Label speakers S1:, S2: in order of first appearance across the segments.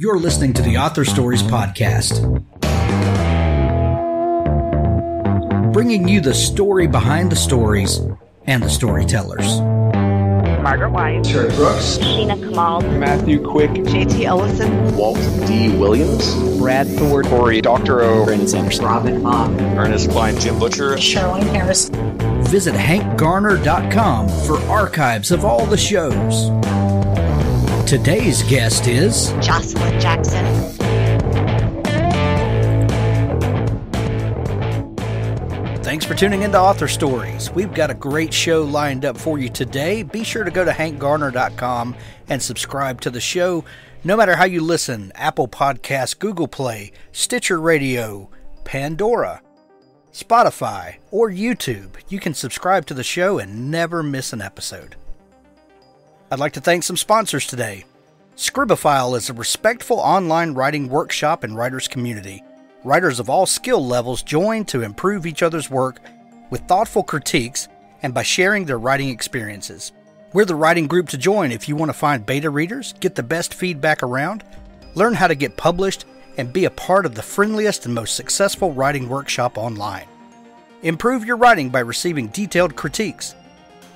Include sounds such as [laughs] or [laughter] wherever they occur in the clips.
S1: You're listening to the Author Stories Podcast, bringing you the story behind the stories and the storytellers.
S2: Margaret White,
S3: Terry Brooks,
S4: Sheena Kamal,
S3: Matthew Quick,
S2: JT Ellison,
S3: Walt D. Williams,
S5: Brad Thor,
S6: Cory Doctorow,
S5: Brandon Sanderson,
S4: Robin Mom,
S6: Ernest Cline, Jim Butcher,
S4: Charlaine Harris.
S1: Visit hankgarner.com for archives of all the shows. Today's guest is
S4: Joshilyn Jackson.
S1: Thanks for tuning into Author Stories. We've got a great show lined up for you today. Be sure to go to hankgarner.com and subscribe to the show. No matter how you listen Apple Podcasts, Google Play, Stitcher Radio, Pandora, Spotify, or YouTube you can subscribe to the show and never miss an episode. I'd like to thank some sponsors today. Scribophile is a respectful online writing workshop and writers community. Writers of all skill levels join to improve each other's work with thoughtful critiques and by sharing their writing experiences. We're the writing group to join if you want to find beta readers, get the best feedback around, learn how to get published, and be a part of the friendliest and most successful writing workshop online. Improve your writing by receiving detailed critiques.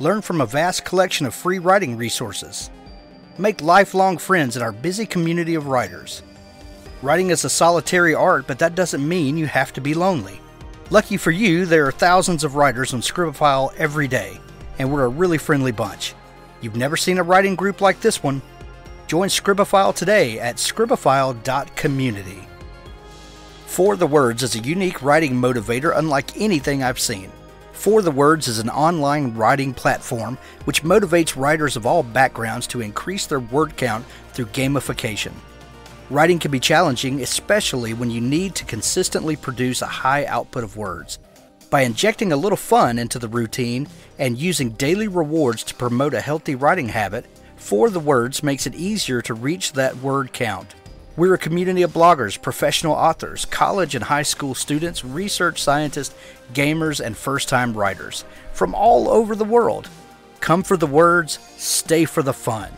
S1: Learn from a vast collection of free writing resources. Make lifelong friends in our busy community of writers. Writing is a solitary art, but that doesn't mean you have to be lonely. Lucky for you, there are thousands of writers on Scribophile every day, and we're a really friendly bunch. You've never seen a writing group like this one? Join Scribophile today at scribophile.community. For the Words is a unique writing motivator unlike anything I've seen. For the Words is an online writing platform which motivates writers of all backgrounds to increase their word count through gamification. Writing can be challenging, especially when you need to consistently produce a high output of words. By injecting a little fun into the routine and using daily rewards to promote a healthy writing habit, For the Words makes it easier to reach that word count. We're a community of bloggers, professional authors, college and high school students, research scientists, gamers, and first time writers from all over the world. Come for the words, stay for the fun.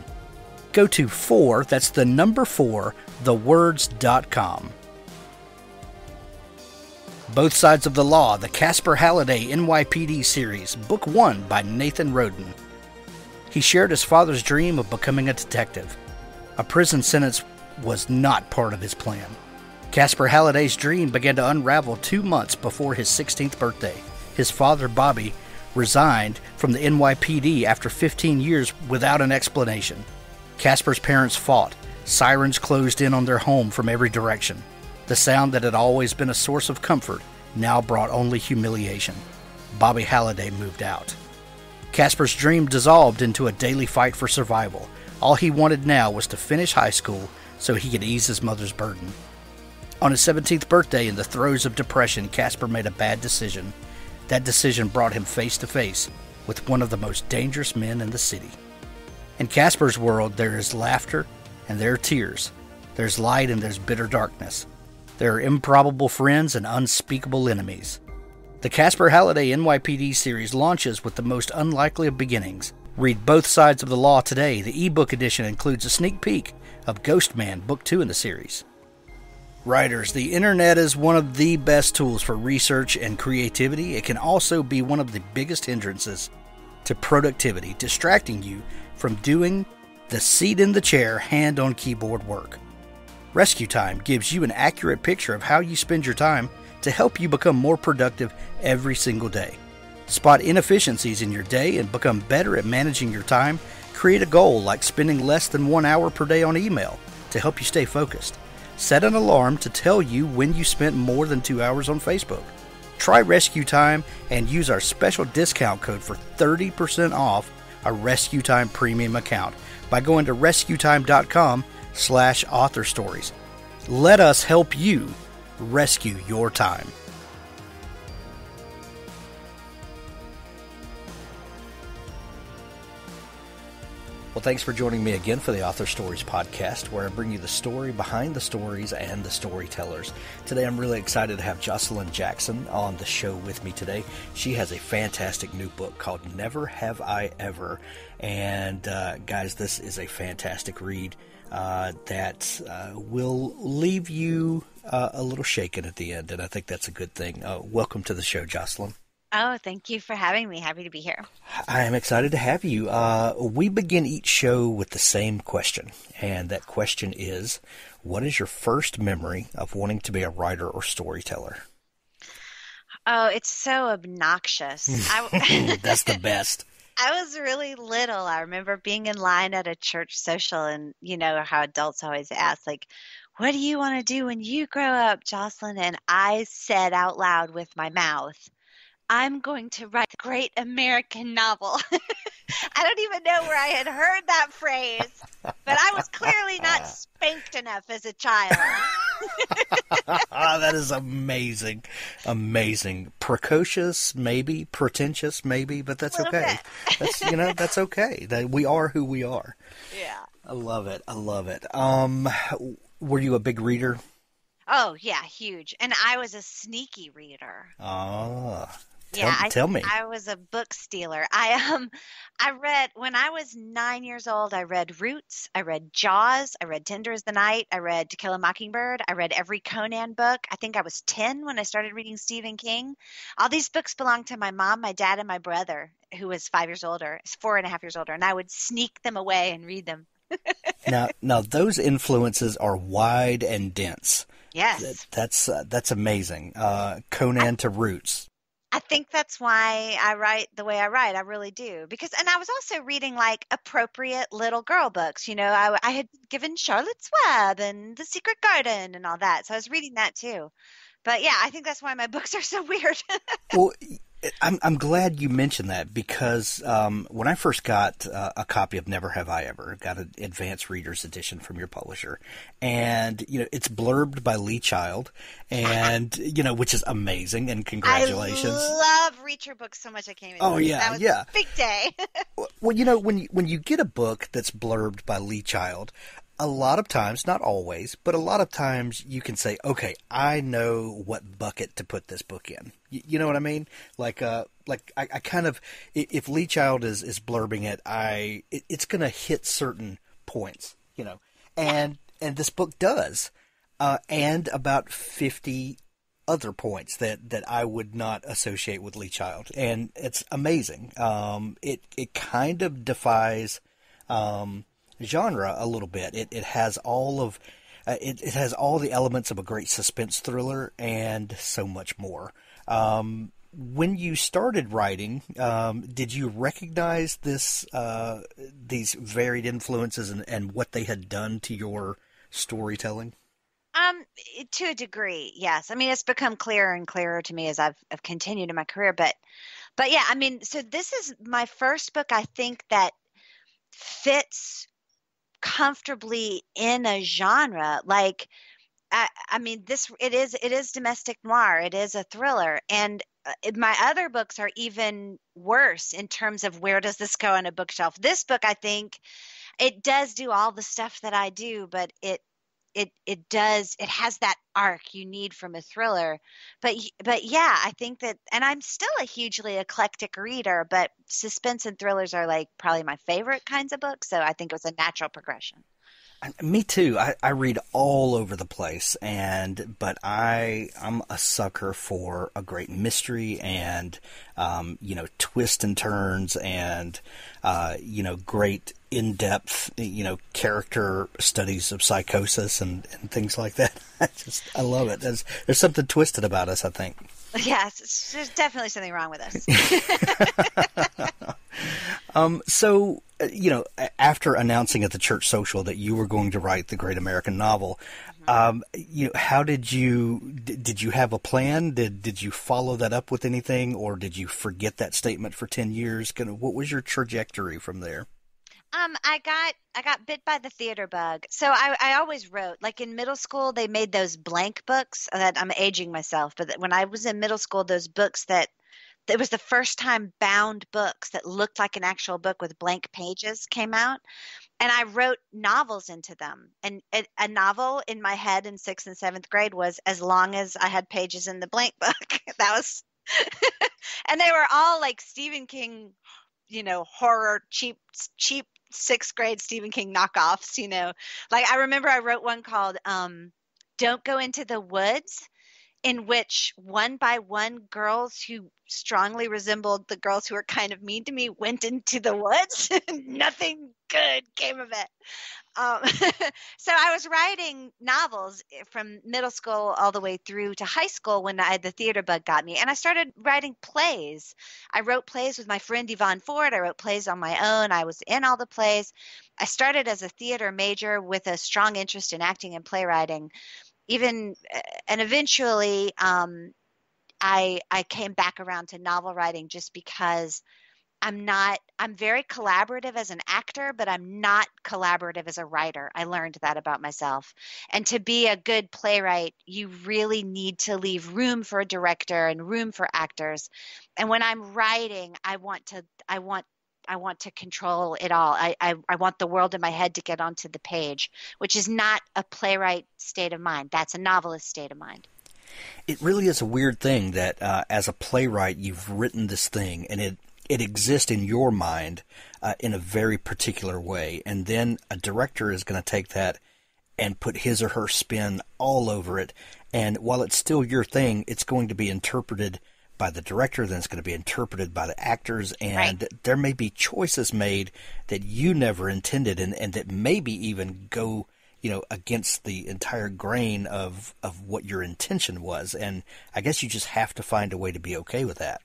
S1: Go to 4, that's the number 4, thewords.com. Both Sides of the Law, the Casper Halliday NYPD series, Book 1 by Nathan Roden. He shared his father's dream of becoming a detective. A prison sentence was not part of his plan. Casper Halliday's dream began to unravel two months before his 16th birthday. His father, Bobby, resigned from the NYPD after 15 years without an explanation. Casper's parents fought. Sirens closed in on their home from every direction. The sound that had always been a source of comfort now brought only humiliation. Bobby Halliday moved out. Casper's dream dissolved into a daily fight for survival. All he wanted now was to finish high school so he could ease his mother's burden. On his 17th birthday, in the throes of depression, Casper made a bad decision. That decision brought him face to face with one of the most dangerous men in the city. In Casper's world, there is laughter and there are tears. There's light and there's bitter darkness. There are improbable friends and unspeakable enemies. The Casper Halliday NYPD series launches with the most unlikely of beginnings. Read both sides of the law today. The ebook edition includes a sneak peek of Ghost Man, Book 2 in the series. Writers, the internet is one of the best tools for research and creativity. It can also be one of the biggest hindrances to productivity, distracting you from doing the seat in the chair, hand on keyboard work. Rescue Time gives you an accurate picture of how you spend your time to help you become more productive every single day. Spot inefficiencies in your day and become better at managing your time. Create a goal like spending less than one hour per day on email to help you stay focused. Set an alarm to tell you when you spent more than two hours on Facebook. Try Rescue Time and use our special discount code for 30% off a Rescue Time premium account by going to rescuetime.com slash author stories. Let us help you rescue your time. Well, thanks for joining me again for the Author Stories podcast, where I bring you the story behind the stories and the storytellers. Today, I'm really excited to have Joshilyn Jackson on the show with me today. She has a fantastic new book called Never Have I Ever. And, uh, guys, this is a fantastic read uh, that uh, will leave you uh, a little shaken at the end. And I think that's a good thing. Uh, welcome to the show, Joshilyn.
S4: Oh, thank you for having me. Happy to be here.
S1: I am excited to have you. Uh, we begin each show with the same question, and that question is What is your first memory of wanting to be a writer or storyteller?
S4: Oh, it's so obnoxious. I, [laughs]
S1: That's the best. [laughs]
S4: I was really little. I remember being in line at a church social, and you know how adults always ask, like, what do you want to do when you grow up, Joshilyn? And I said out loud with my mouth, I'm going to write a great American novel. [laughs] I don't even know where I had heard that phrase, but I was clearly not [laughs] spanked enough as a child. [laughs]
S1: that is amazing. Amazing. Precocious, maybe. Pretentious, maybe, but that's okay. That's, you know, that's okay. That we are who we are.
S4: yeah.
S1: I love it. I love it. Um, were you a big reader?
S4: Oh, yeah, huge. And I was a sneaky reader.
S1: Ah, tell,
S4: yeah, I,
S1: tell me.
S4: I was a book stealer. [laughs] I um I read when I was 9 years old, I read Roots, I read Jaws, I read Tender Is the Night, I read To Kill a Mockingbird, I read every Conan book. I think I was 10 when I started reading Stephen King. All these books belonged to my mom, my dad, and my brother, who was five years older, four and a half years older, and I would sneak them away and read them. [laughs]
S1: now, now those influences are wide and dense.
S4: Yes.
S1: That's uh, that's amazing. Uh, Conan to Roots.
S4: I think that's why I write the way I write. I really do. Because, and I was also reading like appropriate little girl books. You know, I, I had given Charlotte's Web and The Secret Garden and all that. So I was reading that too. But yeah, I think that's why my [laughs] books are so weird.
S1: well, I'm I'm glad you mentioned that because um, when I first got uh, a copy of Never Have I Ever, got an advanced reader's edition from your publisher, and you know it's blurbed by Lee Child, and you know which is amazing, and congratulations.
S4: I love Reacher books so much. I can't even.
S1: Oh, yeah, yeah.
S4: a big day. [laughs]
S1: Well, you know when you, when you get a book that's blurbed by Lee Child, a lot of times, not always, but a lot of times you can say, okay, I know what bucket to put this book in. You, you know what I mean? Like, uh, like I, I kind of, if Lee Child is, is blurbing it, I, it, it's going to hit certain points, you know, and, and this book does, uh, and about 50 other points that, that I would not associate with Lee Child. And it's amazing. Um, it, it kind of defies, um, genre a little bit. It it has all of uh, it it has all the elements of a great suspense thriller and so much more. Um, when you started writing, um, did you recognize this uh, these varied influences and, and what they had done to your storytelling?
S4: Um, to a degree, yes. I mean, it's become clearer and clearer to me as I've, I've continued in my career. But, but yeah, I mean, so this is my first book. I think that fits comfortably in a genre. Like, I, I mean, this it is it is domestic noir. It is a thriller, and uh, my other books are even worse in terms of where does this go on a bookshelf. This book, I think, it does do all the stuff that I do, but it it it does it has that arc you need from a thriller. But but yeah i think that and i'm still a hugely eclectic reader but suspense and thrillers are like probably my favorite kinds of books so i think it was a natural progression
S1: Me too. I, I read all over the place, and but I I'm a sucker for a great mystery and um, you know twists and turns and uh, you know great in depth you know character studies of psychosis and, and things like that. [laughs] I just I love it. There's there's something twisted about us. I think.
S4: yes there's definitely something wrong with us [laughs]
S1: Um, so, you know, after announcing at the church social that you were going to write the great American novel, um, you know, how did you did you have a plan? Did did you follow that up with anything, or did you forget that statement for ten years? Kind of, what was your trajectory from there?
S4: Um, I got I got bit by the theater bug. So I I always wrote like in middle school they made those blank books that I'm aging myself, but when I was in middle school those books that it was the first time bound books that looked like an actual book with blank pages came out and i wrote novels into them and a, novel in my head in sixth and seventh grade was as long as i had pages in the blank book. [laughs] That was [laughs] and they were all like stephen king you know horror cheap cheap sixth grade stephen king knockoffs you know. Like i remember i wrote one called um don't go into the woods in which one by one girls who strongly resembled the girls who were kind of mean to me went into the woods. [laughs] Nothing good came of it. Um, [laughs] so I was writing novels from middle school all the way through to high school when I, the theater bug got me, and I started writing plays. I wrote plays with my friend Yvonne Ford. I wrote plays on my own. I was in all the plays. I started as a theater major with a strong interest in acting and playwriting even uh, and eventually um, I I came back around to novel writing just because I'm not I'm very collaborative as an actor, but I'm not collaborative as a writer. I learned that about myself. And to be a good playwright, you really need to leave room for a director and room for actors. And when I'm writing, I want to I want I want to control it all. I, I, I want the world in my head to get onto the page, which is not a playwright state of mind. That's a novelist state of mind.
S1: It really is a weird thing that uh, as a playwright, you've written this thing and it it exists in your mind uh, in a very particular way, and then a director is going to take that and put his or her spin all over it. And while it's still your thing, it's going to be interpreted by the director, then it's going to be interpreted by the actors, and
S4: Right.
S1: there may be choices made that you never intended, and, and that maybe even go, you know, against the entire grain of of what your intention was. And I guess you just have to find a way to be okay with that.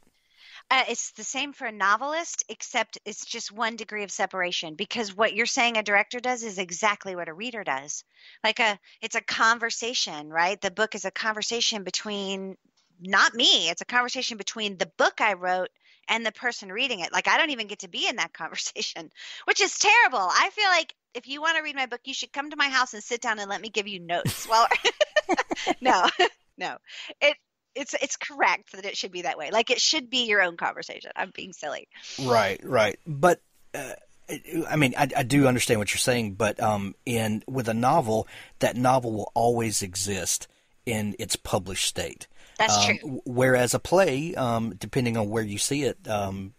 S4: Uh, it's the same for a novelist, except it's just one degree of separation because what you're saying a director does is exactly what a reader does. Like a, it's a conversation, right? The book is a conversation between not me. It's a conversation between the book I wrote and the person reading it. Like I don't even get to be in that [laughs] conversation, which is terrible. I feel like if you want to read my book, you should come to my house and sit down and let me give you notes. Well, [laughs] no, [laughs] no, it it's it's correct that it should be that way. Like it should be your own conversation. I'm being silly.
S1: Right, right. But uh, I mean, I, I do understand what you're saying, but um, in with a novel, that novel will always exist in its published state.
S4: That's
S1: Um,
S4: true.
S1: Whereas a play, um, depending on where you see it, um,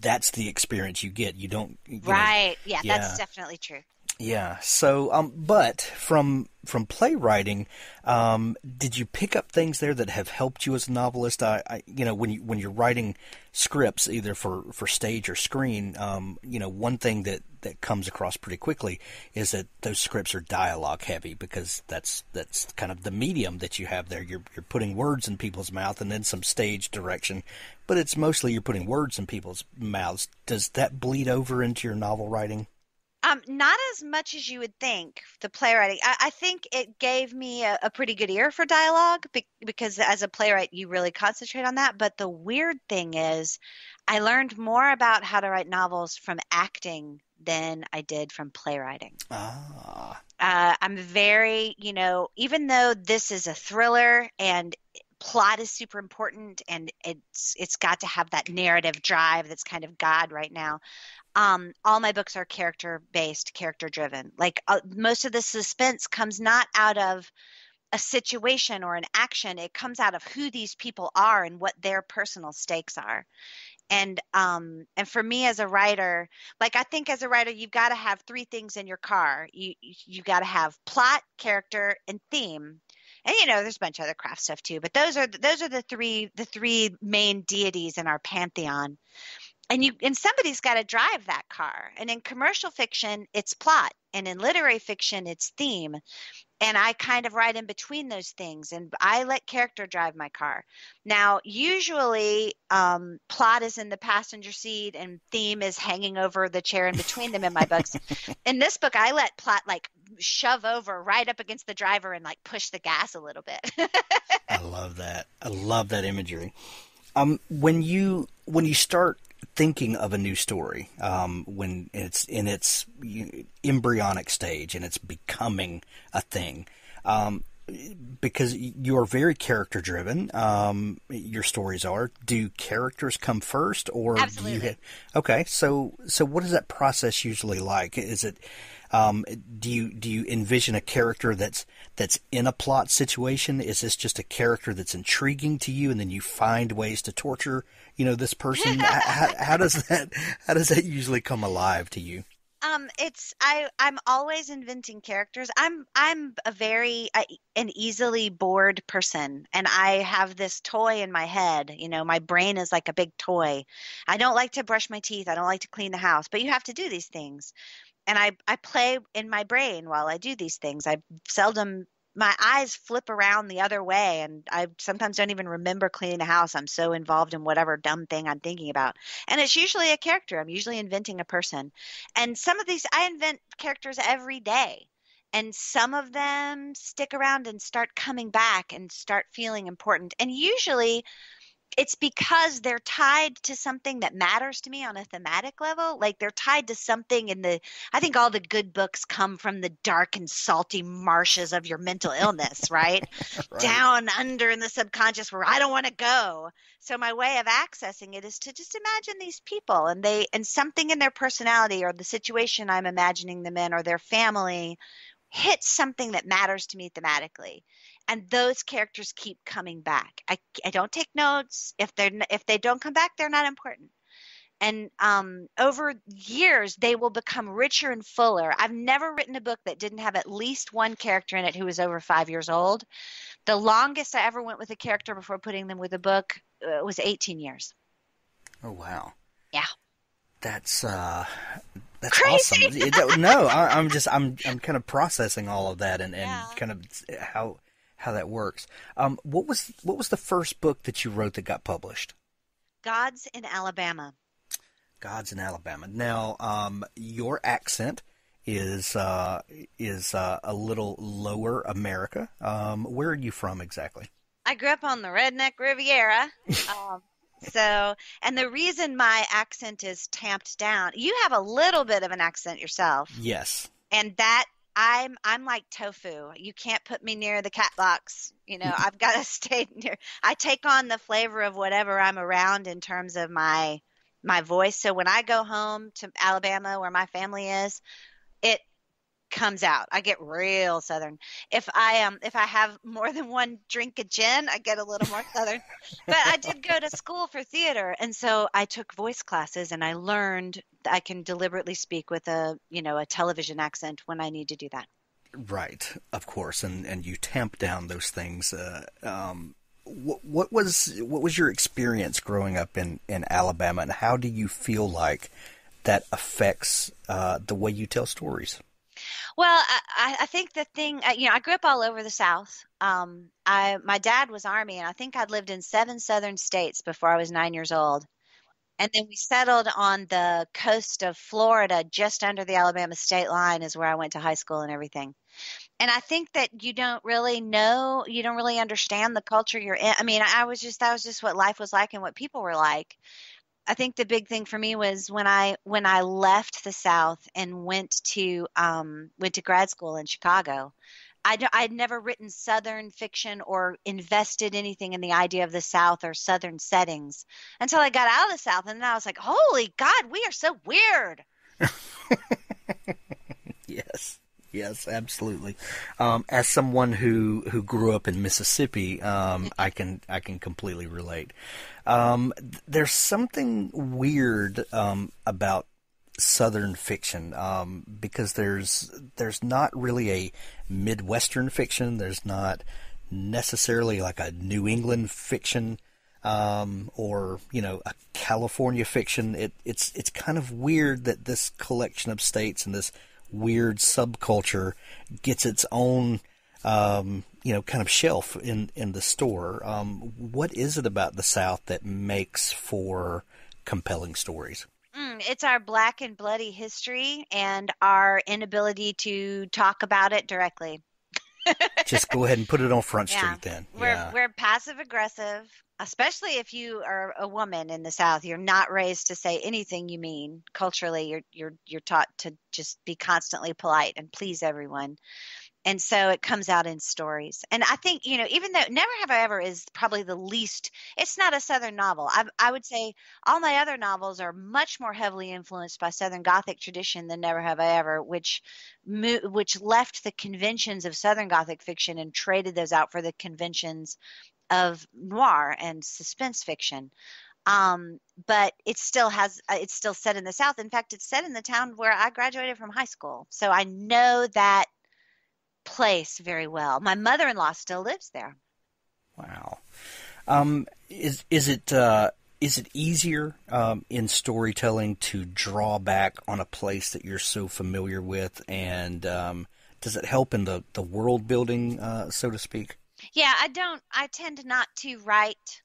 S1: that's the experience you get. You don't, you know,
S4: Right. Yeah,
S1: yeah.
S4: that's definitely true.
S1: Yeah. So, um, but from from playwriting, um, did you pick up things there that have helped you as a novelist? I, I you know, when you when you're writing scripts, either for for stage or screen, um, you know, one thing that that comes across pretty quickly is that those scripts are dialogue heavy because that's that's kind of the medium that you have there. You're you're putting words in people's mouth and then some stage direction, but it's mostly you're putting words in people's mouths. Does that bleed over into your novel writing?
S4: Um, not as much as you would think. The playwriting, I, I think it gave me a, a pretty good ear for dialogue be, because as a playwright, you really concentrate on that. But the weird thing is, I learned more about how to write novels from acting than I did from playwriting.
S1: Ah.
S4: uh, I'm very, you know, even though this is a thriller and plot is super important and it's it's got to have that narrative drive that's kind of God right now. Um, all my books are character based, character driven. Like uh, most of the suspense comes not out of a situation or an action; it comes out of who these people are and what their personal stakes are and um and for me as a writer like i think as a writer you've got to have three things in your car you you got to have plot character and theme and you know there's a bunch of other craft stuff too but those are those are the three the three main deities in our pantheon. And you and somebody's got to drive that car. And in commercial fiction it's plot. And in literary fiction it's theme and i kind of ride in between those things and i let character drive my car now usually um, plot is in the passenger seat and theme is hanging over the chair in between them in my books [laughs] in this book i let plot like shove over right up against the driver and like push the gas a little bit
S1: I love that. I love that imagery. Um, when you when you start thinking of a new story, um, when it's in its embryonic stage and it's becoming a thing, um, because you're very character driven. Um, your stories are. Do characters come first, or
S4: Absolutely.
S1: do you? okay, so so what is that process usually like? Is it um, do you do you envision a character that's that's in a plot situation? Is this just a character that's intriguing to you, and then you find ways to torture you know this person? how, how does [laughs] that how does that usually come alive to you?
S4: Um, it's I I'm always inventing characters. I'm I'm a very uh, an easily bored person, and I have this toy in my head. You know, my brain is like a big toy. I don't like to brush my teeth. I don't like to clean the house, but you have to do these things, and I I play in my brain while I do these things. I seldom my eyes flip around the other way and I sometimes don't even remember cleaning the house. I'm so involved in whatever dumb thing I'm thinking about. And it's usually a character. I'm usually inventing a person. And some of these I invent characters every day. And some of them stick around and start coming back and start feeling important. And usually it's because they're tied to something that matters to me on a thematic level. Like they're tied to something in the, I think all the good books come from the dark and salty marshes of your mental illness, right? [laughs]
S1: Right.
S4: Down under in the subconscious where I don't want to go. So my way of accessing it is to just imagine these people and they, and something in their personality or the situation I'm imagining them in or their family hits something that matters to me thematically and those characters keep coming back. I, I don't take notes. If they're if they don't come back, they're not important. And um, over years, they will become richer and fuller. I've never written a book that didn't have at least one character in it who was over five years old. The longest I ever went with a character before putting them with a book uh, was 18 years.
S1: Oh wow.
S4: Yeah.
S1: That's uh that's
S4: Crazy.
S1: awesome. No, [laughs] I, I'm just I'm I'm kind of processing all of that and, and
S4: Yeah.
S1: kind of how how that works. Um, what was what was the first book that you wrote that got published?
S4: Gods in Alabama.
S1: Gods in Alabama. Now, um, your accent is uh, is uh, a little lower America. Um, where are you from exactly?
S4: I grew up on the Redneck Riviera. [laughs] Um, so, and the reason my accent is tamped down, you have a little bit of an accent yourself.
S1: Yes.
S4: and that I'm I'm like tofu. You can't put me near the cat box. You know, I've got to [laughs] stay near. I take on the flavor of whatever I'm around in terms of my my voice. So when I go home to Alabama, where my family is, it comes out. I get real southern. If I um if I have more than one drink of gin, I get a little more southern. but I did go to school for theater, and so I took voice classes, and I learned that I can deliberately speak with a you know a television accent when I need to do that.
S1: Right, of course, and and you tamp down those things. Uh, um, what, what was what was your experience growing up in in Alabama, and how do you feel like that affects uh, the way you tell stories?
S4: Well, I, I- think the thing, uh, you know, I grew up all over the South. Um, I my dad was Army, and I think I'd lived in seven Southern states before I was nine years old. And then we settled on the coast of Florida, just under the Alabama state line, is where I went to high school and everything. And I think that you don't really know, you don't really understand the culture you're in. I mean, I was just that was just what life was like and what people were like. I think the big thing for me was when I when I left the South and went to um, went to grad school in Chicago. I I'd never written Southern fiction or invested anything in the idea of the South or Southern settings until I got out of the South, and then I was like, "Holy God, we are so weird." [laughs]
S1: Yes, yes, absolutely. Um, as someone who who grew up in Mississippi, um, I can I can completely relate. Um, th- there's something weird um, about Southern fiction um, because there's there's not really a Midwestern fiction. There's not necessarily like a New England fiction um, or you know a California fiction. It, it's it's kind of weird that this collection of states and this weird subculture gets its own um, you know kind of shelf in in the store. Um, what is it about the South that makes for compelling stories?
S4: Mm, it's our black and bloody history and our inability to talk about it directly. [laughs]
S1: Just go ahead and put it on Front
S4: Yeah.
S1: Street then.
S4: We're
S1: yeah.
S4: we're passive aggressive, especially if you are a woman in the South. You're not raised to say anything you mean. Culturally, you're you're you're taught to just be constantly polite and please everyone. and so it comes out in stories. And I think you know, even though Never Have I Ever is probably the least, it's not a Southern novel. I, I would say all my other novels are much more heavily influenced by Southern Gothic tradition than Never Have I Ever, which which left the conventions of Southern Gothic fiction and traded those out for the conventions of noir and suspense fiction. Um, but it still has uh, it's still set in the south. In fact it's set in the town where i graduated from high school. So i know that place very well. My mother-in-law still lives there.
S1: Wow. Um, is is it uh, is it easier um, in storytelling to draw back on a place that you're so familiar with? And um, does it help in the, the world building uh, so to speak
S4: yeah i don't i tend not to write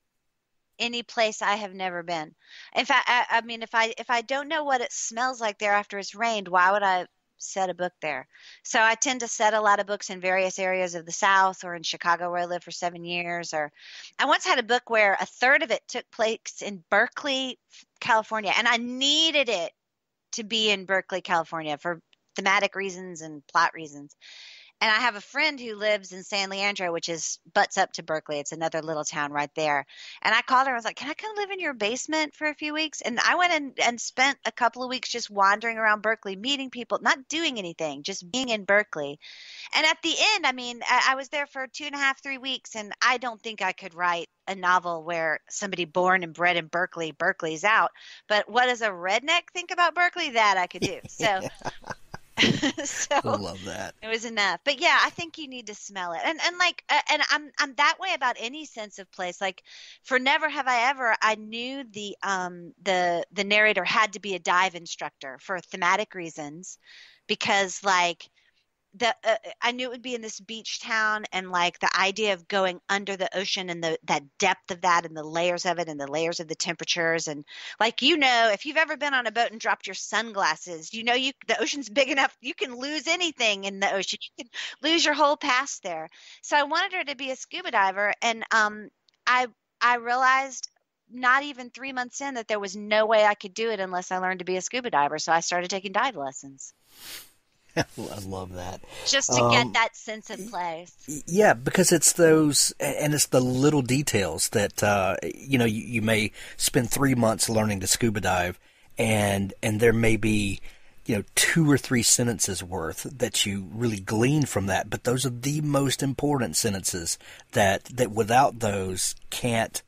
S4: any place I have never been. In fact, I, I mean, if I if I don't know what it smells like there after it's rained, why would I set a book there? So I tend to set a lot of books in various areas of the South or in Chicago where I lived for seven years. Or I once had a book where a third of it took place in Berkeley, California, and I needed it to be in Berkeley, California for thematic reasons and plot reasons. And I have a friend who lives in San Leandro, which is butts up to Berkeley. It's another little town right there. And I called her. I was like, "Can I come live in your basement for a few weeks?" And I went and, and spent a couple of weeks just wandering around Berkeley, meeting people, not doing anything, just being in Berkeley. And at the end, I mean, I, I was there for two and a half, three weeks, and I don't think I could write a novel where somebody born and bred in Berkeley, Berkeley's out. But what does a redneck think about Berkeley? That I could do. [laughs] So. [laughs] so
S1: I love that.
S4: It was enough. But yeah, I think you need to smell it. And and like uh, and I'm I'm that way about any sense of place. Like for Never Have I Ever, I knew the um the the narrator had to be a dive instructor for thematic reasons because like the uh, I knew it would be in this beach town, and like the idea of going under the ocean and the that depth of that, and the layers of it, and the layers of the temperatures, and like you know, if you've ever been on a boat and dropped your sunglasses, you know you the ocean's big enough you can lose anything in the ocean. You can lose your whole past there. So I wanted her to be a scuba diver, and um, I I realized not even three months in that there was no way I could do it unless I learned to be a scuba diver. So I started taking dive lessons. [laughs]
S1: I love that.
S4: Just to um, get that sense of place.
S1: Yeah, because it's those, and it's the little details that uh, you know. You, you, may spend three months learning to scuba dive, and and there may be you know two or three sentences worth that you really glean from that. But those are the most important sentences that that without those can't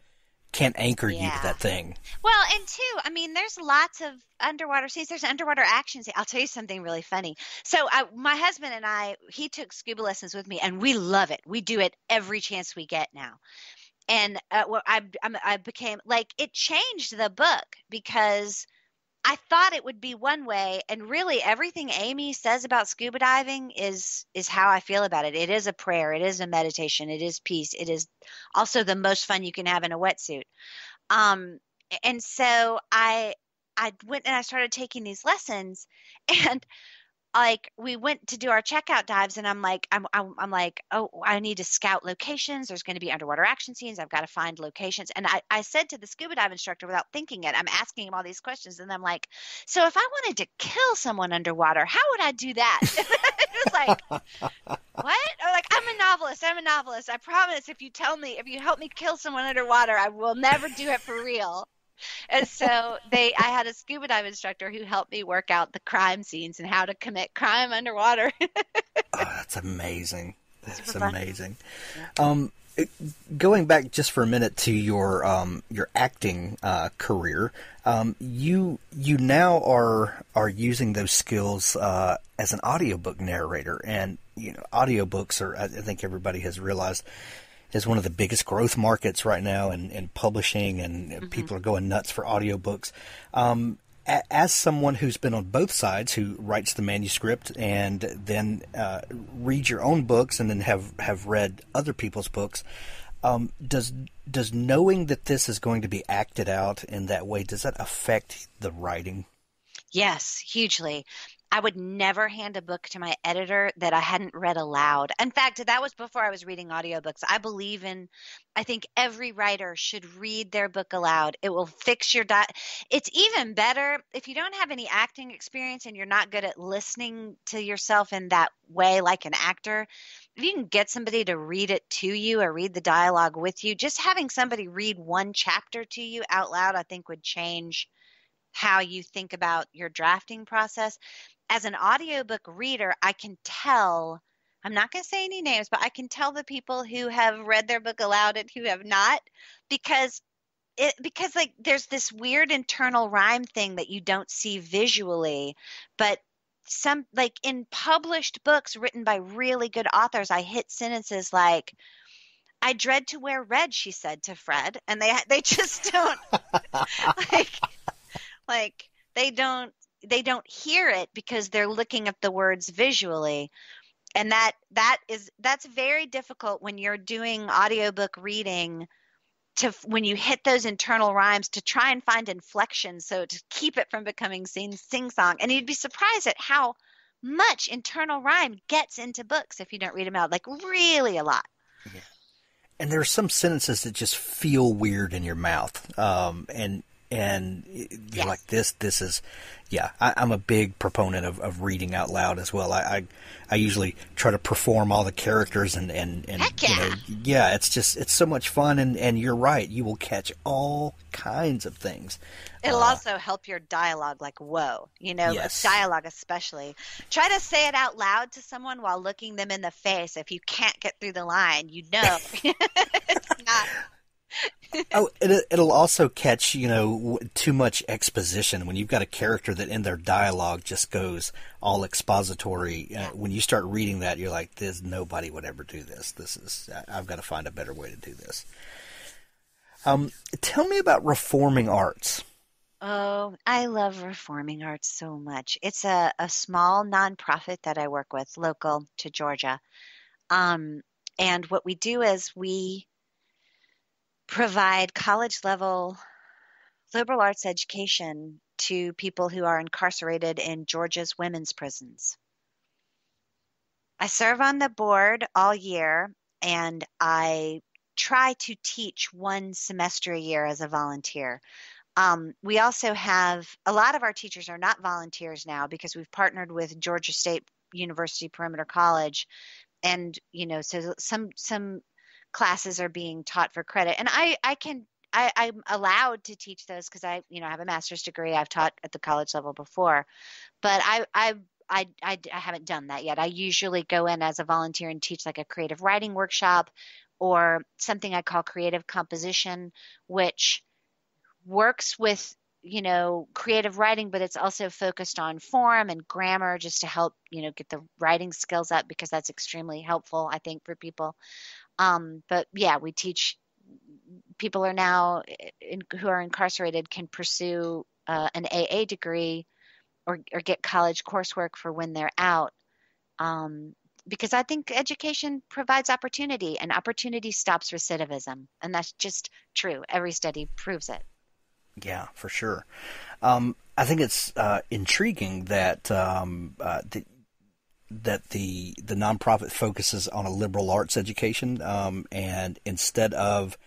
S1: can't anchor yeah. you to that thing.
S4: Well, and two, I mean, there's lots of underwater scenes. There's underwater action scenes. I'll tell you something really funny. So, I, my husband and I, he took scuba lessons with me, and we love it. We do it every chance we get now. And uh, well, I, I became like it changed the book because I thought it would be one way, and really everything Amy says about scuba diving is is how I feel about it. It is a prayer, it is a meditation, it is peace, it is also the most fun you can have in a wetsuit. Um, and so I I went and I started taking these lessons, [laughs] and like we went to do our checkout dives and i'm like i'm i'm, I'm like oh i need to scout locations. There's going to be underwater action scenes. I've got to find locations. And i i said to the scuba dive instructor without thinking it i'm asking him all these questions and i'm like so if i wanted to kill someone underwater how would i do that? [laughs] It was like what? Or like i'm a novelist. I'm a novelist. I promise if you tell me if you help me kill someone underwater i will never do it for real and so they I had a scuba dive instructor who helped me work out the crime scenes and how to commit crime underwater.
S1: oh, [laughs] that's amazing. That's amazing. Um, going back just for a minute to your um, your acting uh, career, um, you you now are are using those skills uh, as an audiobook narrator, and you know audiobooks are I think everybody has realized is one of the biggest growth markets right now in, in publishing, and mm-hmm. people are going nuts for audiobooks. Um, as someone who's been on both sides, who writes the manuscript and then uh, reads your own books, and then have have read other people's books, um, does does knowing that this is going to be acted out in that way does that affect the writing?
S4: Yes, hugely. I would never hand a book to my editor that I hadn't read aloud. In fact, that was before I was reading audiobooks. I believe in I think every writer should read their book aloud. It will fix your di- It's even better if you don't have any acting experience and you're not good at listening to yourself in that way like an actor. If you can get somebody to read it to you or read the dialogue with you, just having somebody read one chapter to you out loud I think would change how you think about your drafting process as an audiobook reader, I can tell, I'm not going to say any names, but I can tell the people who have read their book aloud and who have not because it because like there's this weird internal rhyme thing that you don't see visually, but some like in published books written by really good authors, I hit sentences like I dread to wear red, she said to Fred, and they they just don't [laughs] like like they don't they don't hear it because they're looking at the words visually. And that that is that's very difficult when you're doing audiobook reading to when you hit those internal rhymes to try and find inflection. So to keep it from becoming sing sing song. And you'd be surprised at how much internal rhyme gets into books if you don't read them out like really a lot.
S1: Yeah. and there are some sentences that just feel weird in your mouth. Um, and and you're yes. like this this is yeah I, am a big proponent of, of reading out loud as well I, I, I usually try to perform all the characters and and, and
S4: Heck yeah.
S1: you know yeah it's just it's so much fun and and you're right you will catch all kinds of things
S4: it'll uh, also help your dialogue like whoa you know yes. dialogue especially try to say it out loud to someone while looking them in the face if you can't get through the line you know [laughs] it's not
S1: oh, it, it'll also catch you know too much exposition when you've got a character that in their dialogue just goes all expository. Uh, when you start reading that, you're like, "There's nobody would ever do this. This is I've got to find a better way to do this." Um, tell me about reforming arts.
S4: Oh, I love reforming arts so much. It's a, a small nonprofit that I work with, local to Georgia. Um, and what we do is we provide college level liberal arts education to people who are incarcerated in Georgia's women's prisons. I serve on the board all year and I try to teach one semester a year as a volunteer. Um, we also have a lot of our teachers are not volunteers now because we've partnered with Georgia State University Perimeter College, and you know, so some some classes are being taught for credit. And I, I can I, I'm allowed to teach those because I, you know, have a master's degree. I've taught at the college level before, but I, I, I, I, I haven't done that yet. I usually go in as a volunteer and teach like a creative writing workshop or something I call creative composition, which works with you know creative writing but it's also focused on form and grammar just to help you know get the writing skills up because that's extremely helpful i think for people um, but yeah, we teach people are now in, who are incarcerated can pursue uh, an AA degree or, or get college coursework for when they're out. Um, because I think education provides opportunity and opportunity stops recidivism. And that's just true. Every study proves it.
S1: Yeah, for sure. Um, I think it's uh, intriguing that, um, uh, that that the the nonprofit focuses on a liberal arts education, um, and instead of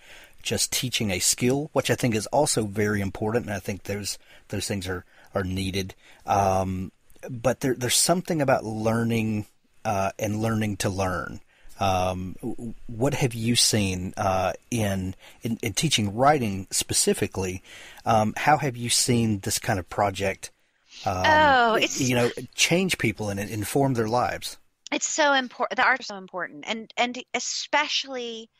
S1: just teaching a skill, which I think is also very important, and I think those those things are are needed. Um, but there, there's something about learning uh, and learning to learn. Um, what have you seen uh, in, in, in teaching writing specifically? Um, how have you seen this kind of project
S4: um, oh, it's
S1: you know change people and inform their lives.
S4: It's so important. The art is so important, and and especially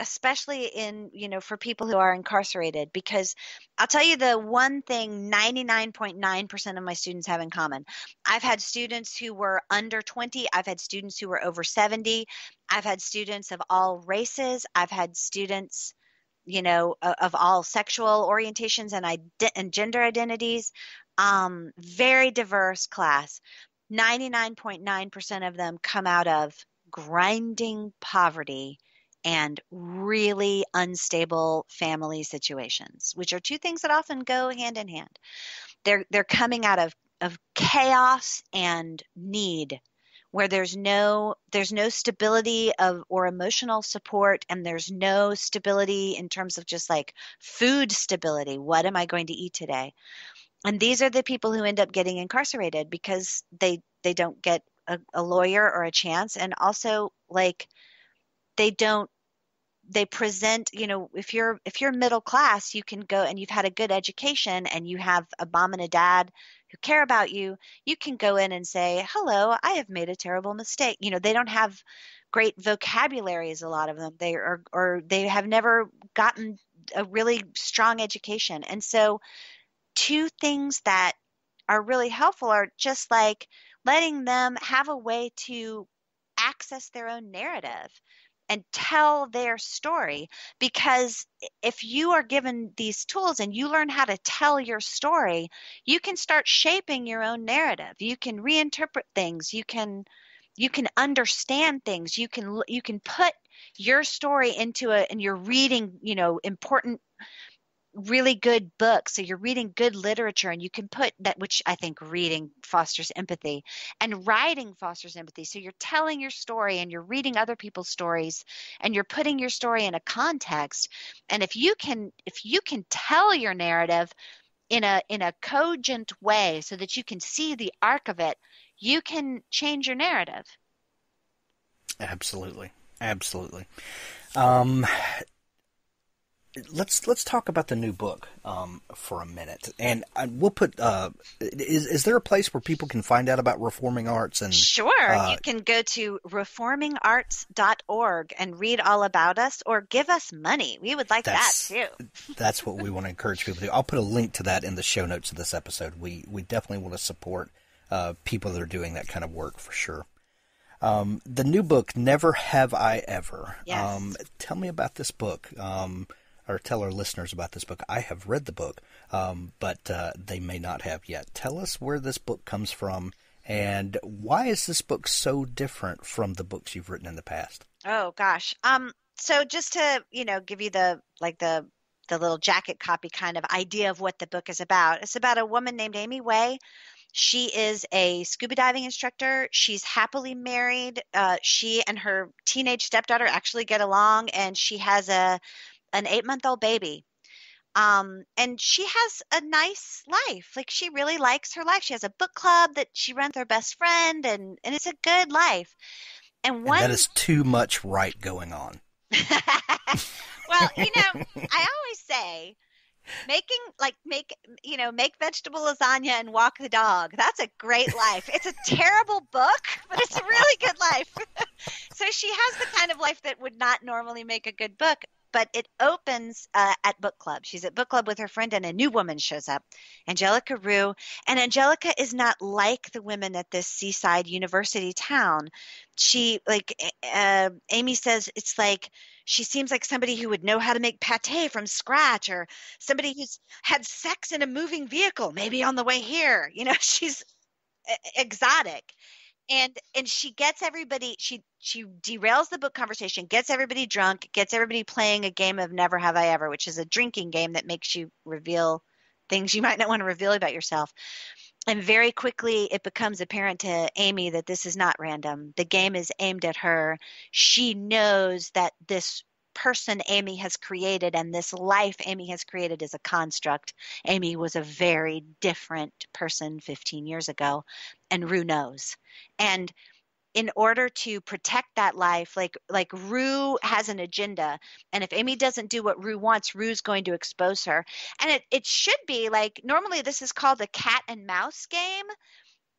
S4: especially in you know for people who are incarcerated because i'll tell you the one thing 99.9% of my students have in common. I've had students who were under 20 i've had students who were over 70 i've had students of all races. I've had students you know of, all sexual orientations and, and gender identities um, very diverse class. 99.9% of them come out of grinding poverty and really unstable family situations, which are two things that often go hand in hand. They're they're coming out of of chaos and need where there's no there's no stability of or emotional support and there's no stability in terms of just like food stability what am i going to eat today and these are the people who end up getting incarcerated because they they don't get a, a lawyer or a chance. And also like they don't they present you know if you're if you're middle class you can go and you've had a good education and you have a mom and a dad who care about you you can go in and say hello i have made a terrible mistake. You know they don't have great vocabularies a lot of them. They are or they have never gotten a really strong education. And so two things that are really helpful are just like letting them have a way to access their own narrative and tell their story. Because if you are given these tools and you learn how to tell your story you can start shaping your own narrative. You can reinterpret things. You can you can understand things. You can you can put your story into a and you're reading you know important really good books so you're reading good literature and you can put that which i think reading fosters empathy and writing fosters empathy. So you're telling your story and you're reading other people's stories and you're putting your story in a context. And if you can if you can tell your narrative in a in a cogent way so that you can see the arc of it you can change your narrative.
S1: Absolutely. Absolutely. Um, let's let's talk about the new book um, for a minute, and I, we'll put. Uh, is is there a place where people can find out about reforming arts? And
S4: sure,
S1: uh,
S4: you can go to reformingarts.org and read all about us, or give us money. We would like that too.
S1: that's what we want to encourage people to do. I'll put a link to that in the show notes of this episode. We we definitely want to support uh, people that are doing that kind of work for sure. Um, the new book, Never Have I Ever.
S4: Yes.
S1: Um, tell me about this book. Um, or tell our listeners about this book. I have read the book, um, but uh, they may not have yet. Tell us where this book comes from and why is this book so different from the books you've written in the past?
S4: Oh gosh. Um so just to, you know, give you the like the the little jacket copy kind of idea of what the book is about. It's about a woman named Amy Whey. She is a scuba diving instructor. She's happily married. Uh, she and her teenage stepdaughter actually get along, and she has a an eight month old baby. Um, and she has a nice life. Like she really likes her life. She has a book club that she runs with her best friend, and, and it's a good life. And one
S1: and that is too much right going on. [laughs]
S4: well, you know, [laughs] I always say making like make you know make vegetable lasagna and walk the dog that's a great life it's a [laughs] terrible book but it's a really good life so she has the kind of life that would not normally make a good book but it opens uh, at book club. She's at book club with her friend, and a new woman shows up, Angelica Roux. And Angelica is not like the women at this seaside university town. She, like, uh, Amy says, it's like she seems like somebody who would know how to make pate from scratch, or somebody who's had sex in a moving vehicle, maybe on the way here. You know, [laughs] she's exotic and and she gets everybody she she derails the book conversation gets everybody drunk gets everybody playing a game of never have i ever which is a drinking game that makes you reveal things you [laughs] might not want to reveal about yourself. And very quickly it becomes apparent to amy that this is not random. The game is aimed at her. She knows that this person Amy has created and this life Amy has created is a construct. Amy was a very different person 15 years ago, and Roux knows. And in order to protect that life, like like Roux has an agenda, and if Amy doesn't do what Roux wants, Roux's going to expose her. And it, it should be like normally this is called a cat and mouse game,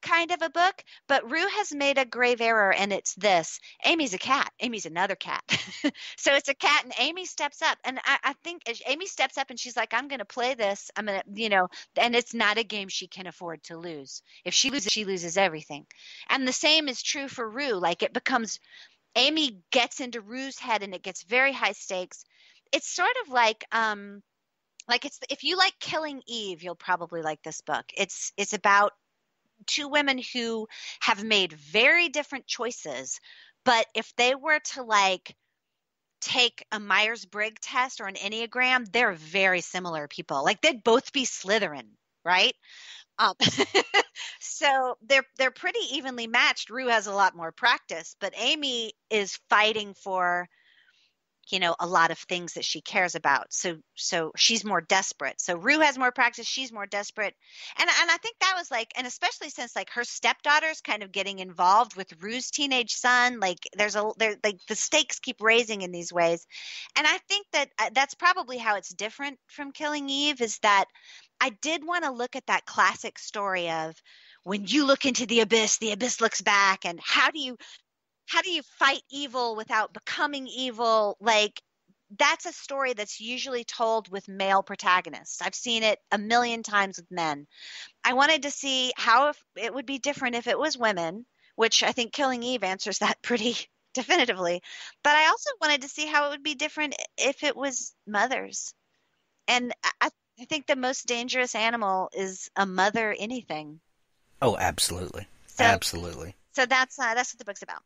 S4: kind of a book, but Roux has made a grave error, and it's this: Amy's a cat. Amy's another cat. [laughs] so it's a cat, and Amy steps up, and I, I think Amy steps up, and she's like, "I'm going to play this. I'm going to, you know," and it's not a game she can afford to lose. If she loses, she loses everything. And the same is true for Roux. Like it becomes, Amy gets into Roux's head, and it gets very high stakes. It's sort of like. um like it's if you like killing eve you'll probably like this book it's it's about two women who have made very different choices, but if they were to like take a Myers Briggs test or an Enneagram, they're very similar people. Like they'd both be Slytherin, right? Um, [laughs] so they're they're pretty evenly matched. Roux has a lot more practice, but Amy is fighting for you know a lot of things that she cares about. So so she's more desperate. So Roux has more practice. She's more desperate. And and i think that was like and especially since like her stepdaughter's kind of getting involved with Roux's teenage son like there's a there like the stakes keep raising in these ways. And i think that uh, that's probably how it's different from killing eve is that i did want to look at that classic story of when you look into the abyss the abyss looks back and how do you how do you fight evil without becoming evil? Like that's a story that's usually told with male protagonists. I've seen it a million times with men. I wanted to see how if it would be different if it was women which i think killing eve answers that [laughs] pretty definitively. But i also wanted to see how it would be different if it was mothers. And i, I think the most dangerous animal is a mother anything.
S1: Oh, absolutely,
S4: So-
S1: absolutely.
S4: so that's uh, that's what the book's about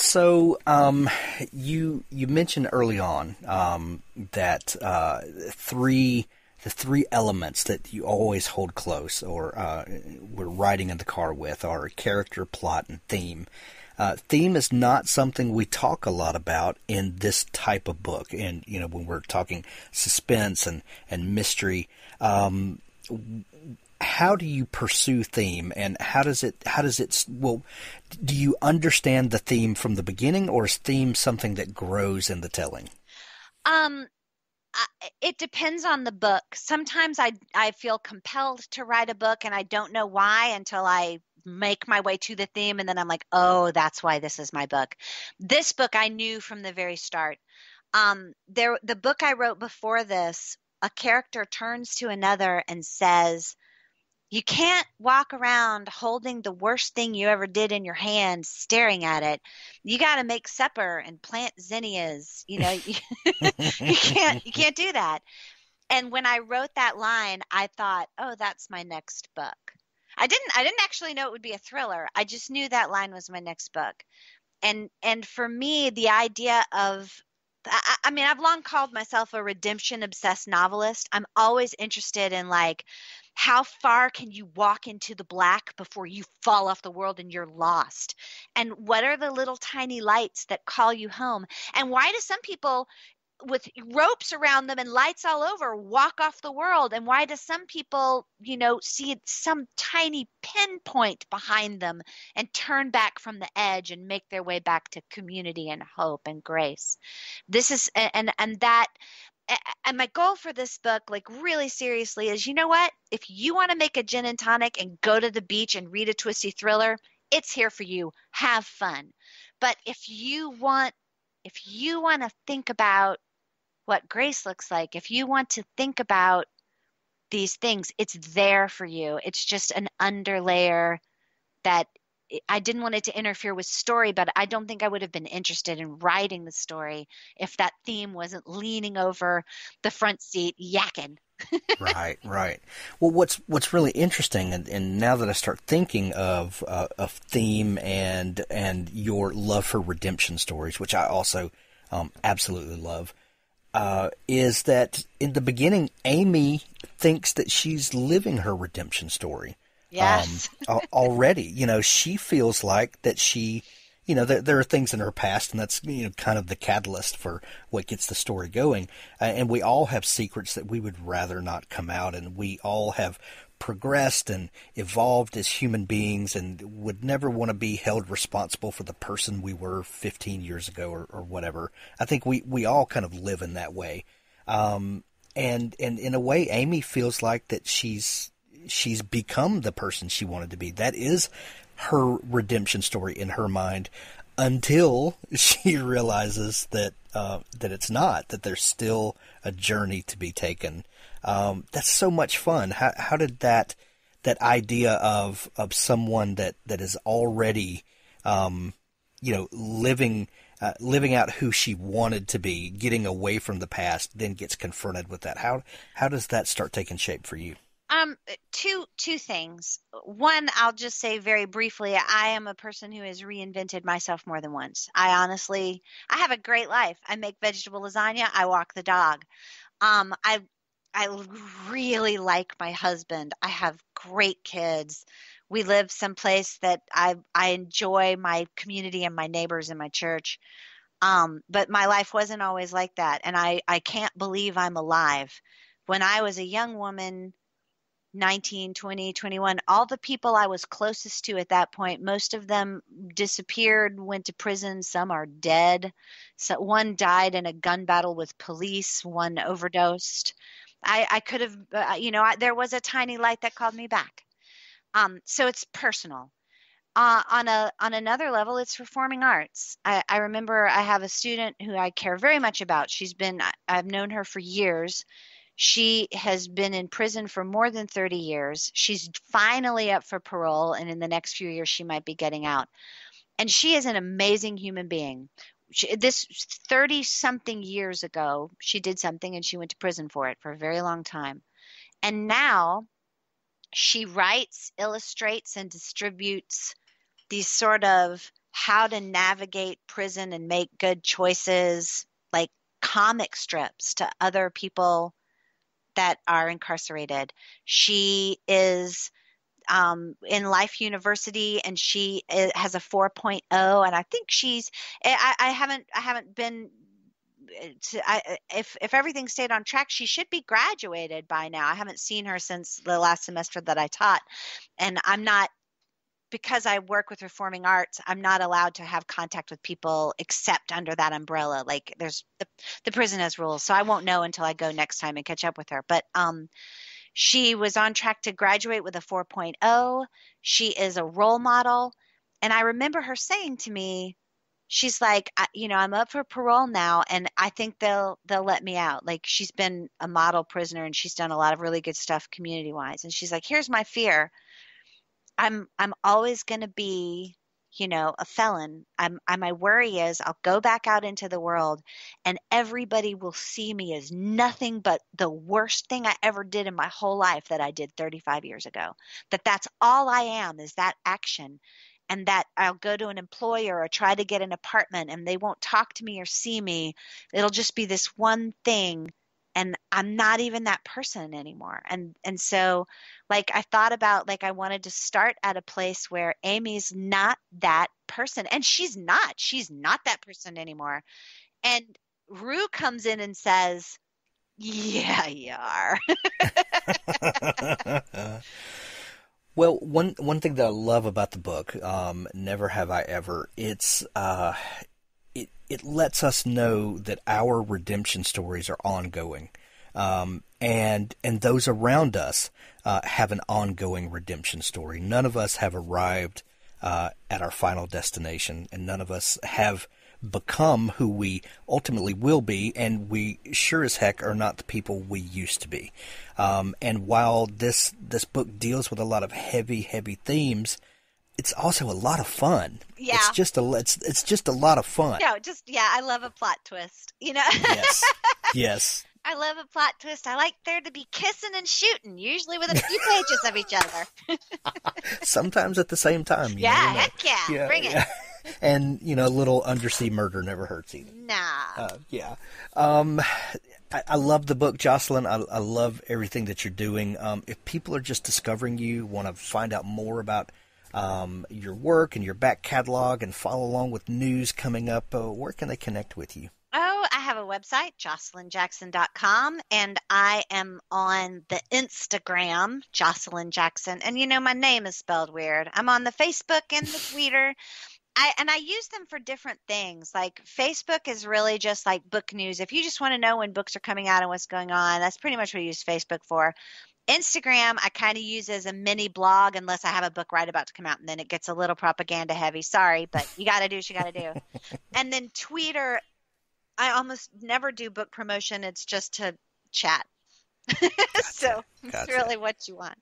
S1: So, um, you you mentioned early on um, that uh, three the three elements that you always hold close, or uh, we're riding in the car with, are character, plot, and theme. Uh, theme is not something we talk a lot about in this type of book, and you know when we're talking suspense and and mystery. Um, how do you pursue theme and how does it how does it well do you understand the theme from the beginning or is theme something that grows in the telling
S4: Um, it depends on the book. Sometimes I I feel compelled to write a book, and I don't know why until I make my way to the theme, and then I'm like, oh, that's why this is my book. This book I knew from the very start. Um, there, the book I wrote before this, a character turns to another and says. You can't walk around holding the worst thing you ever did in your hand, staring at it. You got to make supper and plant zinnias. You know, [laughs] you can't you can't do that and when i wrote that line i thought oh that's my next book i didn't i didn't actually know it would be a thriller i just knew that line was my next book and and for me the idea of I, I mean i've long called myself a redemption obsessed novelist. I'm always interested in like how far can you walk into the black before you fall off the world and you're lost? And what are the little tiny lights that call you home? And why do some people with ropes around them and lights all over walk off the world? And why do some people you know see some tiny pinpoint behind them and turn back from the edge and make their way back to community and hope and grace? This is and and that and my goal for this book like really seriously is you know what? If you want to make a gin and tonic and go to the beach and read a twisty thriller it's here for you. Have fun. But if you want if you want to think about what grace looks like, if you want to think about these things, it's there for you. It's just an underlayer that I didn't want it to interfere with story, but I don't think I would have been interested in writing the story if that theme wasn't leaning over the front seat yakking. [laughs]
S1: right right well what's what's really interesting and, and now that i start thinking of uh, of theme and and your love for redemption stories which i also um, absolutely love uh, is that in the beginning, Amy thinks that she's living her redemption story.
S4: Yes.
S1: Um, already, you know, she feels like that she, you know, there, there are things in her past, and that's, you know, kind of the catalyst for what gets the story going. Uh, and we all have secrets that we would rather not come out, and we all have progressed and evolved as human beings and would never want to be held responsible for the person we were 15 years ago or, or whatever. I think we, we all kind of live in that way. Um, and, and in a way, Amy feels like that she's, she's become the person she wanted to be. That is her redemption story in her mind until [laughs] she realizes that, uh, that it's not, that there's still a journey to be taken. Um, that's so much fun. How, how did that that idea of of someone that that is already um, you know living uh, living out who she wanted to be, getting away from the past, then gets confronted with that. How how does that start taking shape for you?
S4: Um, two two things. One, I'll just say very briefly. I am a person who has reinvented myself more than once. I honestly, I have a great life. I make vegetable lasagna. I walk the dog. Um, I I really like my husband. I have great kids. We live someplace that I I enjoy my community and my neighbors and my church. Um, but my life wasn't always like that, and I I can't believe I'm alive. When I was a young woman, 19, 20, 21, all the people I was closest to at that point, most of them disappeared, went to prison, some are dead. So one died in a gun battle with police, one overdosed. I, I could have, uh, you know, I, there was a tiny light that called me back. Um, so it's personal. Uh, on a on another level, it's Reforming Arts. I, I remember I have a student who I care very much about. She's been I've known her for years. She has been in prison for more than 30 years. She's finally up for parole, and in the next few years, she might be getting out. And she is an amazing human being. She, this 30 something years ago, she did something and she went to prison for it for a very long time. And now she writes, illustrates, and distributes these sort of how to navigate prison and make good choices, like comic strips to other people that are incarcerated. She is um, in Life University, and she has a 4.0, and I think she's. I, I haven't. I haven't been. To, I, if if everything stayed on track, she should be graduated by now. I haven't seen her since the last semester that I taught, and I'm not because I work with Reforming Arts, I'm not allowed to have contact with people except under that umbrella. Like there's the, the prison has rules, so I won't know until I go next time and catch up with her. But um, she was on track to graduate with a 4.0. She is a role model, and I remember her saying to me, she's like you know i'm up for parole now and i think they'll they'll let me out. Like she's been a model prisoner and she's done a lot of really good stuff community wise and she's like here's my fear. I'm I'm always going to be, you know, a felon. I'm I, my worry is I'll go back out into the world and everybody will see me as nothing but the worst thing I ever did in my whole life that I did 35 years ago. That that's all I am is that action and that I'll go to an employer or try to get an apartment and they won't talk to me or see me. It'll just be this one thing and I'm not even that person anymore. And and so like I thought about like I wanted to start at a place where Amy's not that person and she's not. She's not that person anymore. And Roux comes in and says, "Yeah, you are." [laughs] [laughs]
S1: well, one one thing that I love about the book, um, "Never Have I Ever," it's uh, it it lets us know that our redemption stories are ongoing, um, and and those around us uh, have an ongoing redemption story. None of us have arrived uh, at our final destination, and none of us have become who we ultimately will be, and we sure as heck are not the people we used to be. Um, and while this this book deals with a lot of heavy, heavy themes, it's also a lot of fun.
S4: Yeah.
S1: It's just a it's it's just a lot of fun.
S4: No, just yeah, I love a plot twist. You know.
S1: yes. [laughs] Yes.
S4: I love a plot twist. I like there to be kissing and shooting, usually with a few pages of each other. [laughs]
S1: Sometimes at the same time.
S4: yeah,
S1: know,
S4: heck yeah.
S1: yeah,
S4: Bring
S1: yeah.
S4: it.
S1: and you know, a little undersea murder never hurts either.
S4: Nah.
S1: Uh, yeah. Um, I, I love the book, Joshilyn. I, I love everything that you're doing. Um, if people are just discovering you, want to find out more about um, your work and your back catalog and follow along with news coming up, uh, where can they connect with you?
S4: Oh, I have a website, joshilynjackson.com, and I am on the Instagram, Joshilyn Jackson. And you know, my name is spelled weird. I'm on the Facebook and the [laughs] Twitter. I, and I use them for different things. Like Facebook is really just like book news. If you just want to know when books are coming out and what's going on, that's pretty much what I use Facebook for. Instagram, I kind of use as a mini blog unless I have a book right about to come out, and then it gets a little propaganda heavy. Sorry, but you got to do what you got to do. [laughs] and then Twitter, I almost never do book promotion. It's just to chat. [laughs] so it's
S1: Gotcha.
S4: really what you want.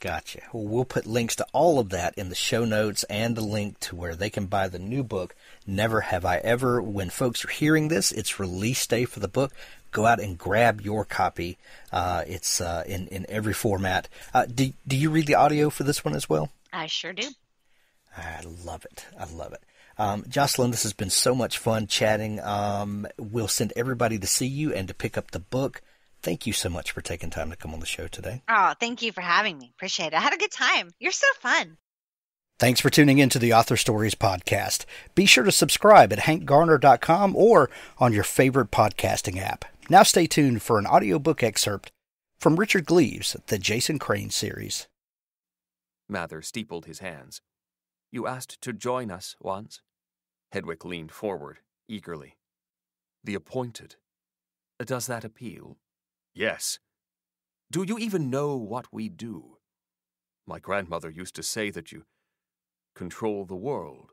S1: Gotcha. Well, we'll put links to all of that in the show notes and the link to where they can buy the new book, Never Have I Ever. When folks are hearing this, it's release day for the book. Go out and grab your copy. Uh, it's uh, in, in every format. Uh, do, do you read the audio for this one as well?
S4: I sure do.
S1: I love it. I love it. Um, Joshilyn, this has been so much fun chatting. Um, we'll send everybody to see you and to pick up the book. thank you so much for taking time to come on the show today.
S4: Oh, thank you for having me. Appreciate it. I had a good time. You're so fun.
S1: Thanks for tuning in to the Author Stories podcast. Be sure to subscribe at hankgarner.com or on your favorite podcasting app. Now stay tuned for an audiobook excerpt from Richard Gleaves, the Jason Crane series.
S5: Mather steepled his hands. You asked to join us once? Hedwig leaned forward, eagerly. The appointed. Does that appeal? Yes. Do you even know what we do? My grandmother used to say that you control the world.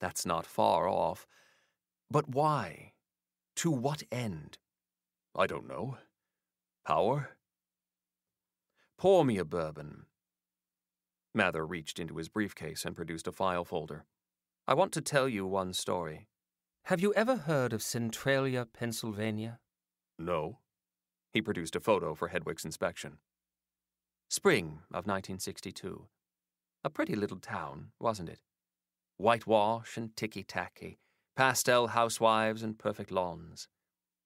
S5: That's not far off. But why? To what end? I don't know. Power? Pour me a bourbon. Mather reached into his briefcase and produced a file folder. I want to tell you one story. Have you ever heard of Centralia, Pennsylvania? No. He produced a photo for Hedwig's inspection. Spring of 1962. A pretty little town, wasn't it? Whitewash and ticky tacky, pastel housewives and perfect lawns.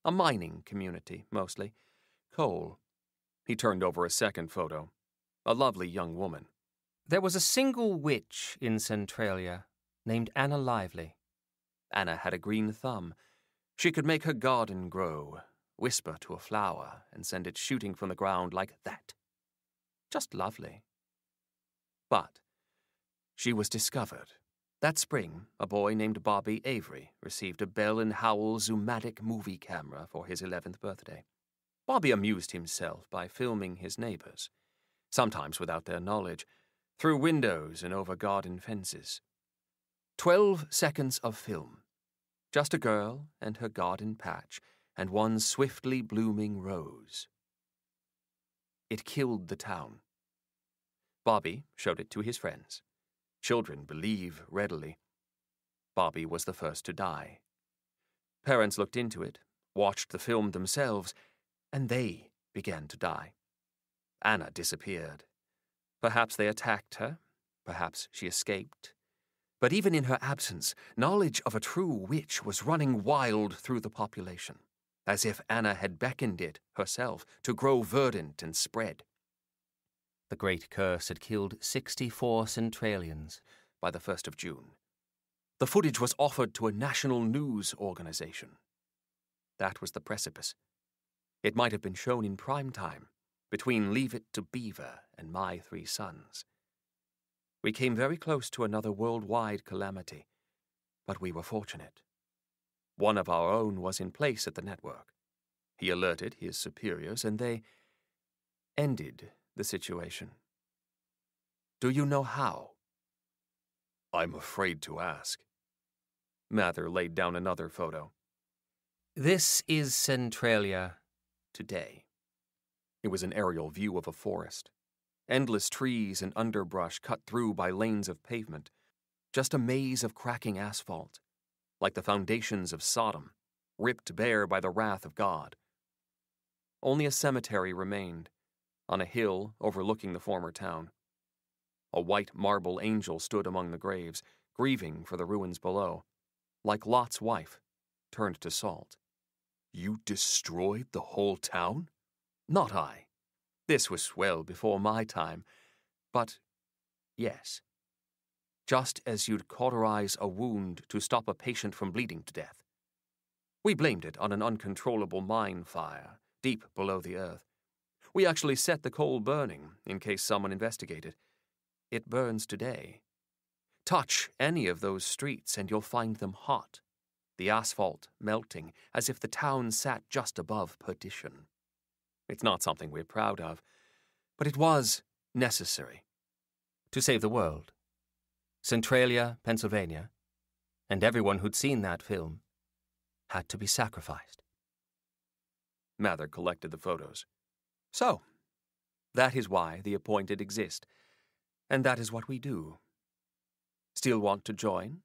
S5: A mining community, mostly. Coal. He turned over a second photo. A lovely young woman. There was a single witch in Centralia named Anna Lively. Anna had a green thumb. She could make her garden grow, whisper to a flower, and send it shooting from the ground like that. Just lovely. But she was discovered. That spring, a boy named Bobby Avery received a Bell and Howell Zoomatic movie camera for his 11th birthday. Bobby amused himself by filming his neighbors, sometimes without their knowledge, through windows and over garden fences. Twelve seconds of film. Just a girl and her garden patch, and one swiftly blooming rose. It killed the town. Bobby showed it to his friends. Children believe readily. Bobby was the first to die. Parents looked into it, watched the film themselves, and they began to die. Anna disappeared. Perhaps they attacked her, perhaps she escaped. But even in her absence, knowledge of a true witch was running wild through the population, as if Anna had beckoned it herself to grow verdant and spread. The great curse had killed 64 Centralians by the 1st of June. The footage was offered to a national news organization. That was the precipice. It might have been shown in prime time, between Leave It to Beaver and My Three Sons. We came very close to another worldwide calamity, but we were fortunate. One of our own was in place at the network. He alerted his superiors, and they ended the situation. Do you know how? I'm afraid to ask. Mather laid down another photo. This is Centralia today. It was an aerial view of a forest. Endless trees and underbrush cut through by lanes of pavement. Just a maze of cracking asphalt, like the foundations of Sodom, ripped bare by the wrath of God. Only a cemetery remained, on a hill overlooking the former town. A white marble angel stood among the graves, grieving for the ruins below, like Lot's wife, turned to salt. You destroyed the whole town? Not I. This was well before my time. But yes. Just as you'd cauterize a wound to stop a patient from bleeding to death. We blamed it on an uncontrollable mine fire deep below the earth. We actually set the coal burning in case someone investigated. It burns today. Touch any of those streets and you'll find them hot, the asphalt melting as if the town sat just above perdition. It's not something we're proud of, but it was necessary to save the world. Centralia, Pennsylvania, and everyone who'd seen that film had to be sacrificed. Mather collected the photos. So, that is why the appointed exist, and that is what we do. Still want to join?